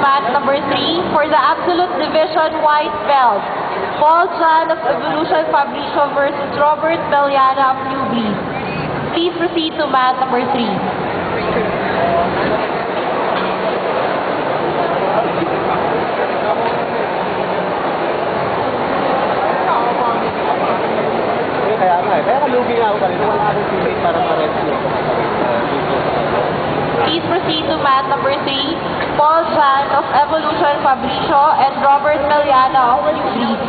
for the Absolute Division White Belt, Paul Jan of Evolution Fabricio versus Robert Beliana of New. Please proceed to mat number three. Eh, kaya nga eh. Kaya kalugi nga ako. Wala akong para. Please proceed to mat number three, Paul Jan of Evolution Fabricio and Robert Beliana of New Breed.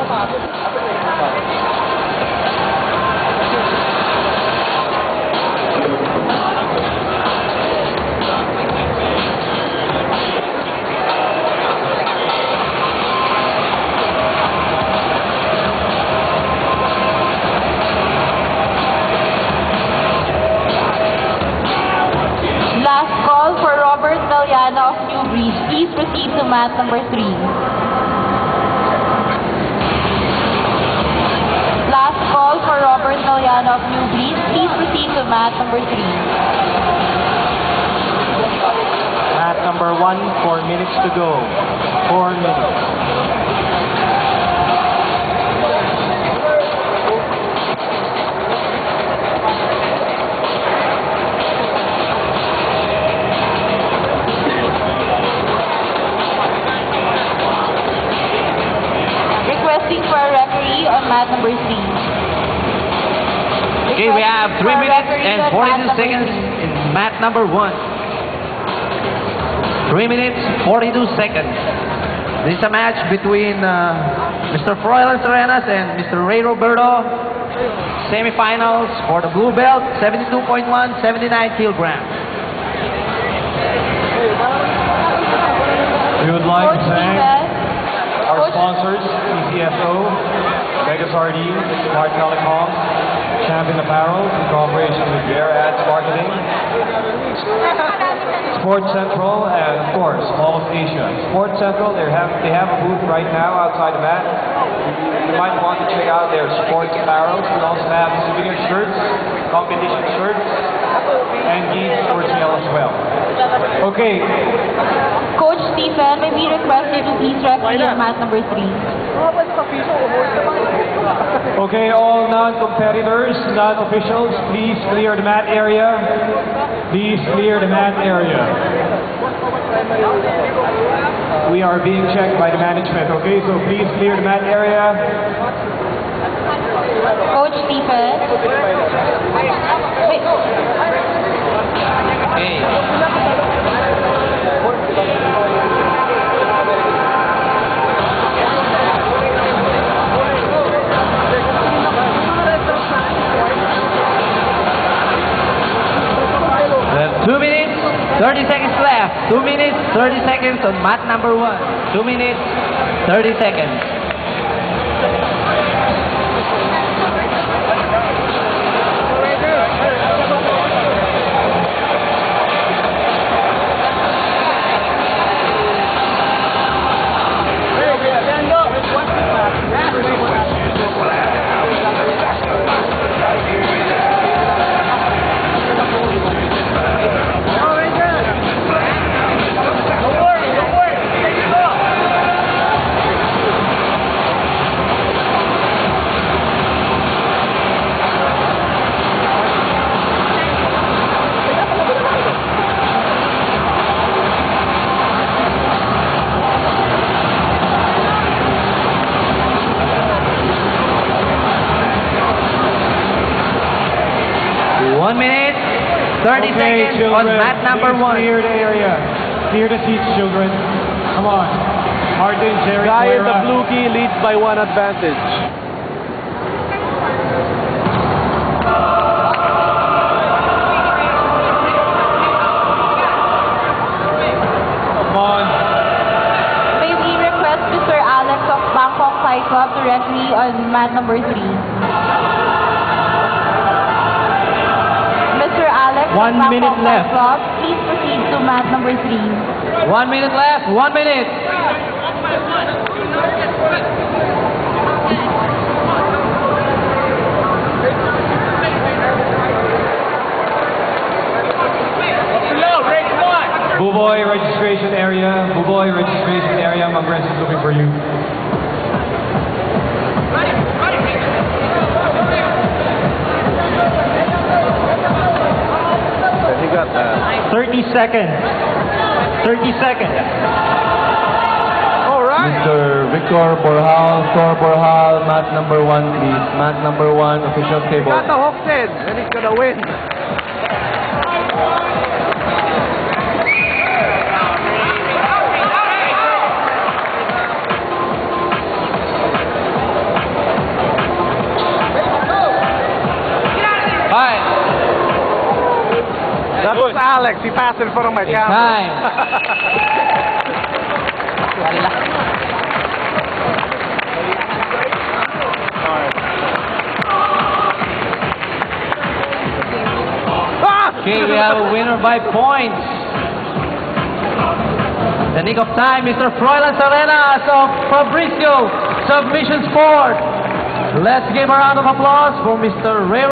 Of Please proceed to mat number three. Last call for Robert Beliana of New Breed. Please proceed to mat number three. Mat number one, four minutes to go. Four minutes. Okay, we have 3 Requesting for a minutes and 42 seconds in mat number 1. 3 minutes, 42 seconds. This is a match between uh, Mr. Froilan Sarenas and Mr. Ray Roberto. Semifinals for the blue belt, 72.1, 79 kilograms. We would like to thank our sponsors, ECFO, Mega Sardines, Smart Telecom, Champion Apparel, in cooperation with Bear Ads Marketing, Sports Central, and of course, Mall of Asia. Sports Central, they have, they have a booth right now outside the mat. You might want to check out their sports apparel. We also have souvenir shirts, competition shirts, and gis for sale as well. Okay, Coach Stephen, may we request you to please referee on mat number three. Okay, all non-competitors, non-officials, please clear the mat area. Please clear the mat area. We are being checked by the management, okay? So please clear the mat area. Coach Stephen. Wait. 30 seconds left. 2 minutes, 30 seconds on mat number 1. 2 minutes, 30 seconds. 30 okay, seconds children, on mat number 1. clear the area. Clear the seats, children. Come on. Martin, Jerry, Guy in the blue key leads by one advantage. Come on. May we request Mr. Alex of Bangkok Thai Club to referee on mat number three. One Bangkok minute left. Club, please proceed to mat number three. One minute left, one minute. 30 seconds. 30 seconds. All right. Mr. Victor Borjal, Thor Borjal, mat number one, please. Mat number one, official He table. got the hook in, and he's gonna win. Alex. He passed in front of my camera. time. Okay, we have a winner by points. The nick of time, Mr. Froilan Sarenas of Fabricio Submission Sport. Let's give a round of applause for Mr. Ray